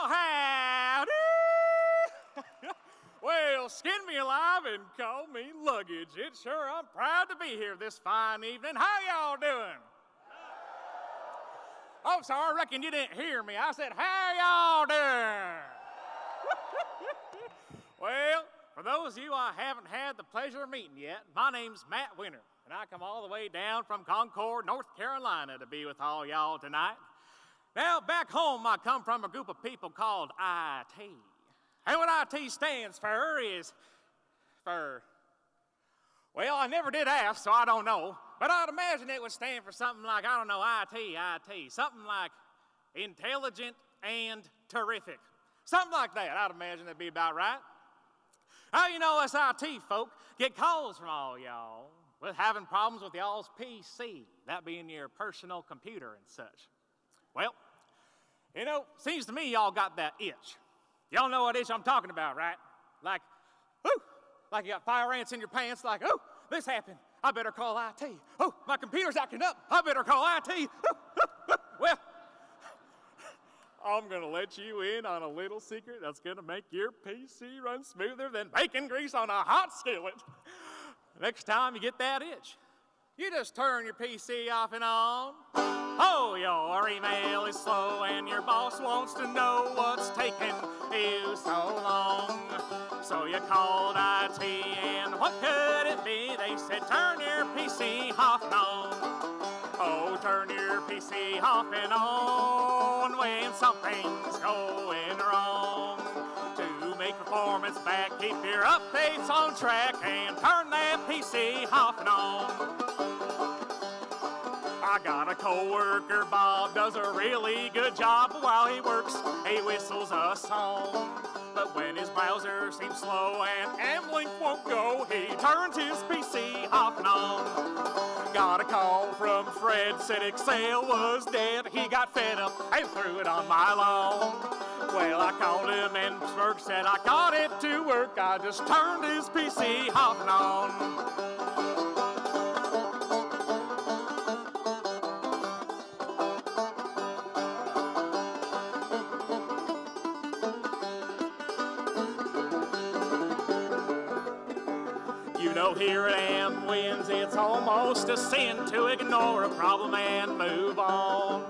Well, howdy! well, skin me alive and call me luggage. It's sure I'm proud to be here this fine evening. How y'all doing? Oh, sorry, I reckon you didn't hear me. I said, how y'all doing? well, for those of you I haven't had the pleasure of meeting yet, my name's Matt Winter, and I come all the way down from Concord, North Carolina to be with all y'all tonight. Now, back home, I come from a group of people called IT. And what IT stands for is for, well, I never did ask, so I don't know. But I'd imagine it would stand for something like, I don't know, IT, IT, something like intelligent and terrific. Something like that. I'd imagine that'd be about right. Now, you know, us IT folk get calls from all y'all with having problems with y'all's PC, that being your personal computer and such. Well, you know, seems to me y'all got that itch. Y'all know what itch I'm talking about, right? Like, ooh, like you got fire ants in your pants, like, oh, this happened. I better call IT. Oh, my computer's acting up. I better call IT. well, I'm going to let you in on a little secret that's going to make your PC run smoother than bacon grease on a hot skillet. Next time you get that itch, you just turn your PC off and on. Oh, your email is slow and your boss wants to know what's taking you so long. So you called IT and what could it be? They said turn your PC off and on. Oh, turn your PC off and on when something's going wrong. To make performance back, keep your updates on track and turn that PC off and on. I got a coworker, Bob, does a really good job while he works. He whistles a song. But when his browser seems slow and Amlink won't go, he turns his PC off and on. Got a call from Fred, said Excel was dead. He got fed up and threw it on my lawn. Well, I called him and Smirk said I got it to work. I just turned his PC off and on. Here at Amwins, it's almost a sin to ignore a problem and move on.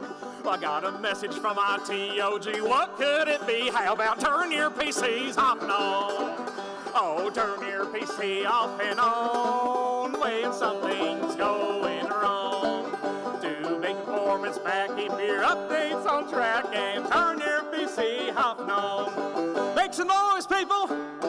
I got a message from ITOG. What could it be? How about turn your PCs off and on? Oh, turn your PC off and on when something's going wrong. To make performance back, keep your updates on track and turn your PC off and on. Make some noise, people!